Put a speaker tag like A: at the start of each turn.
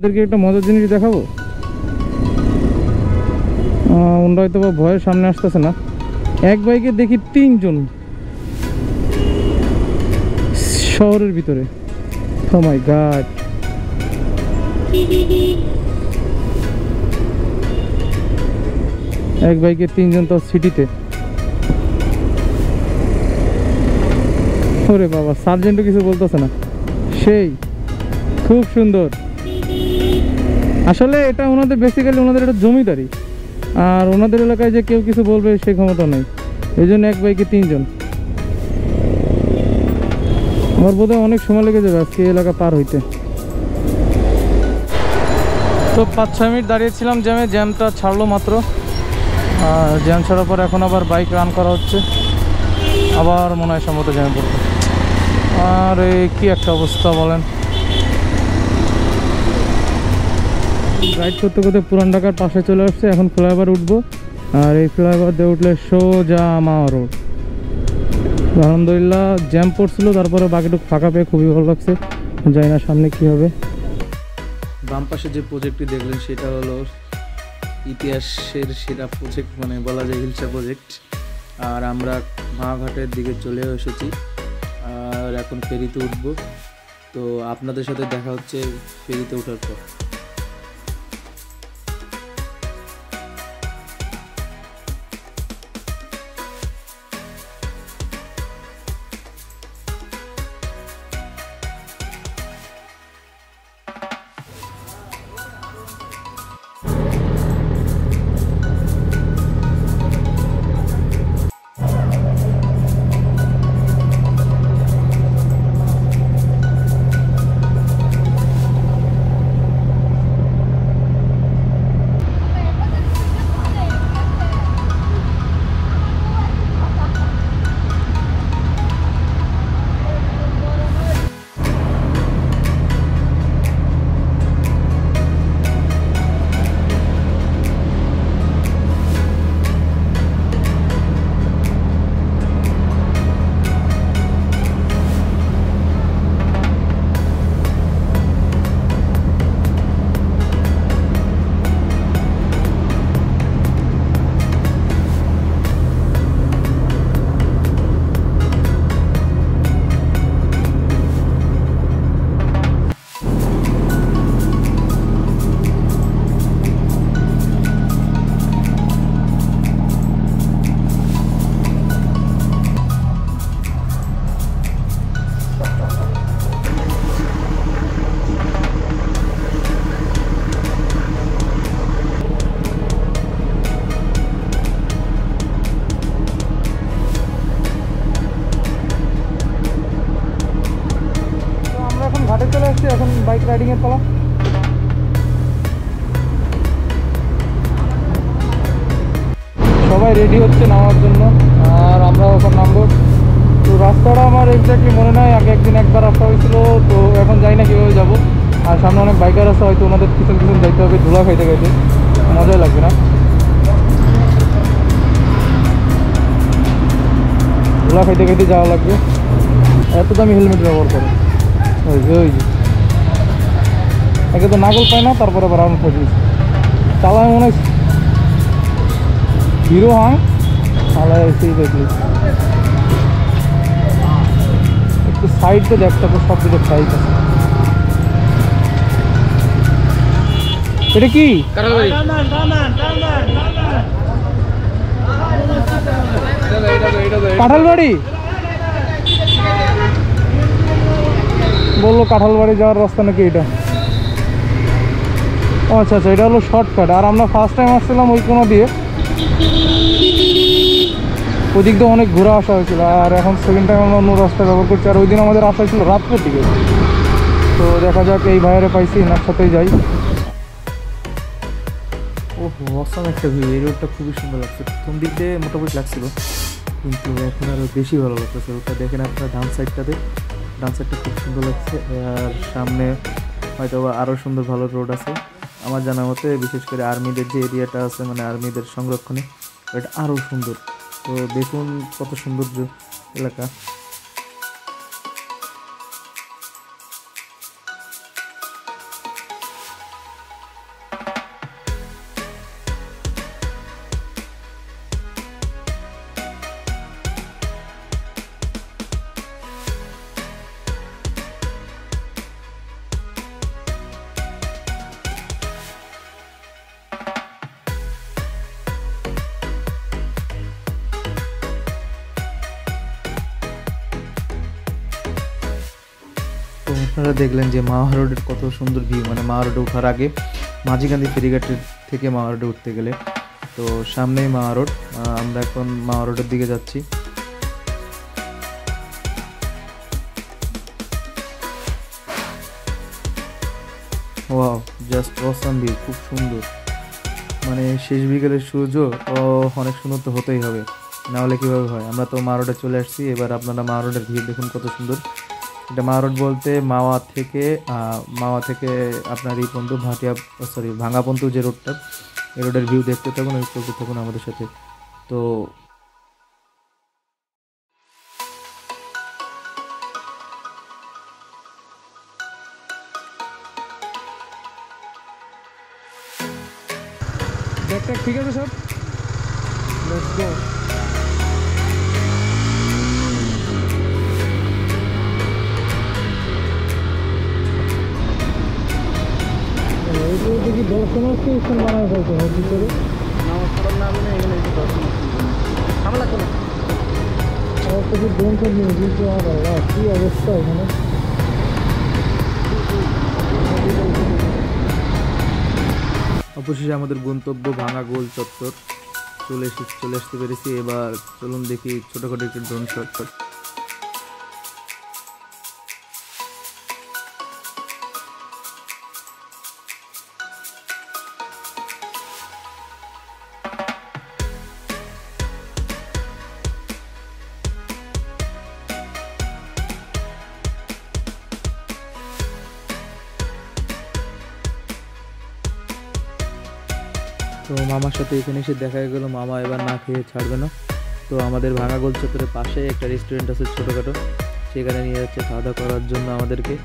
A: ওদেরকে একটা মজার জিনিস দেখাবো? ওনারা হয়তো বা ভয়ের সামনে আসতেছে না। এক বাইকে দেখি তিনজন শহরের ভিতরে। Oh my God. এক বাইকে তিনজন তো সিটিতে। ওরে বাবা, সার্জেন্টও কিছু বলতেছে না। সেই, খুব সুন্দর। আসলে এটা ওনাদের বেসিক্যালি ওনাদের একটা জমিদারি। আর ওনাদের এলাকায় যে কেউ কিছু বলবে, সে ক্ষমতা নেই। এই জন্য এক বাইকে তিনজন। আমার বোধহয় অনেক সময় লেগে যাবে আজকে এলাকা পার হইতে। তো পাঁচ, ছয় মিনিট দাঁড়িয়েছিলাম জ্যামে, জ্যামটা ছাড়লো মাত্র। আর জ্যাম ছাড়ার পর এখন আবার বাইক রান করা হচ্ছে। আবার মনে হয় সম্ভবত জ্যামে পড়বে। আর এই কী একটা অবস্থা বলেন। রাইড করতে করতে পুরান ঢাকার পাশে চলে আসছে, এখন ফ্লাইওভার উঠবো। আর এই ফ্লাইওভার দিয়ে উঠলে সোজা মা রোড। আলহামদুলিল্লাহ জ্যাম পড়ছিল, তারপরে বাকিটুকু ফাঁকা পেয়ে খুবই ভালো লাগছে। জানি না সামনে কি হবে।
B: বাম পাশে যে প্রজেক্টটি দেখলেন, সেটা হলো ইতিহাসের সেরা প্রজেক্ট মানে বলা যায় হিলসা প্রজেক্ট আর আমরা মাঘাটের দিকে চলেও এসেছি, আর এখন ফেরিতে উঠবো। তো আপনাদের সাথে দেখা হচ্ছে ফেরিতে ওঠার পর।
A: রেডি হচ্ছে নামার জন্য। আর আমরা ওখান নামবো। তো রাস্তাটা আমার এক্স্যাক্টলি মনে নাই, আগে একদিন একবার রাস্তা হয়েছিল, তো এখন যাই না কীভাবে যাব। আর সামনে অনেক বাইকার আছে, হয়তো ওনাদের পিছন পিছন যাইতে হবে, ধুলা খাইতে খাইতে। মজাই লাগবে না। ধুলা খাইতে খাইতে যাওয়া লাগবে। এত দামি হেলমেট ব্যবহার করে। ওই যে ওই যে। একে তো নাগল পায় না, তারপরে আবার রাউন্ড করে চালায় মনে হয় হিরো হাং চালায় এসেই দেখলি। একটু সাইডে দেখ তারপর সব দিকে সাইড আছে এটা কি? কাঁঠালবাড়ি? বলল কাঁঠালবাড়ি যাওয়ার রাস্তা নাকি এটা? আচ্ছা আচ্ছা এটা হলো শর্টকাট আর আমরা ফার্স্ট টাইম আসছিলাম ওই কোনো দিয়ে। ওদিক দিয়ে অনেক ঘোরা আসা হয়েছিল, আর এখন সেকেন্ড টাইম আমরা অন্য রাস্তা ব্যবহার করছি, আর ওই দিন আমাদের আসা হয়েছিল রাত্রের দিকে। তো দেখা যাক, এই ভাইয়ারে পাইছি, এনার সাথেই যাই।
B: ওহো অসম একটা ভিউ এই রোডটা খুবই সুন্দর লাগছে। প্রথম দিক দিয়ে মোটামুটি লাগছিল, কিন্তু এখন আরও বেশি ভালো লাগতেছে। ওটা দেখেন আপনার ডান সাইডটাতে ডান সাইডটা খুব সুন্দর লাগছে, আর সামনে হয়তো আরও সুন্দর ভালো রোড আছে। আমার জানা মতে, বিশেষ করে আর্মিদের যে এরিয়াটা আছে মানে আর্মিদের সংরক্ষণে, এটা আরও সুন্দর। তো দেখুন কত সৌন্দর্য এলাকা। আপনারা দেখলেন যে মাওয়া রোডের কত সুন্দর ভিউ মানে মাওয়া রোডে ওঠার আগে মাঝিকান্দি ফেরিঘাটের থেকে মাওয়া রোডে উঠতে গেলে। তো সামনেই মাওয়া রোড আমরা এখন মাওয়া রোডের দিকে যাচ্ছি। ওয়াও জাস্ট অসাম ভিউ খুব সুন্দর। মানে শেষ বিকেলের সূর্য ও অনেক সুন্দর তো হতেই হবে। নাহলে কীভাবে হয়? আমরা তো মারোডে চলে আসছি, এবার আপনারা মারোডের ভিউ দেখুন কত সুন্দর। এটা মা রোড বলতে মাওয়া থেকে মাওয়া থেকে আপনার এই পর্যন্ত ভাটিয়া সরি ভাঙা যে রোডটা এই রোডের ভিউ দেখতে থাকুন আর চলতে থাকুন আমাদের সাথে। তো
A: ঠিক আছে সব কিন্তু আমার কী অবস্থা এখানে
B: অবশেষে আমাদের গন্তব্য ভাঙা গোল চত্বর। চলে এসে চলে আসতে পেরেছি। এবার চলুন দেখি ছোটোখাটো একটু ড্রোন শট তো মামার সাথে এখানে এসে দেখা গেল। মামা এবার না খেয়ে ছাড়বে না। তো আমাদের ভাঙা গোল চত্বরের পাশে একটা রেস্টুরেন্ট আছে ছোটোখাটো। সেখানে নিয়ে যাচ্ছে খাওয়া দাওয়া করার জন্য আমাদেরকে।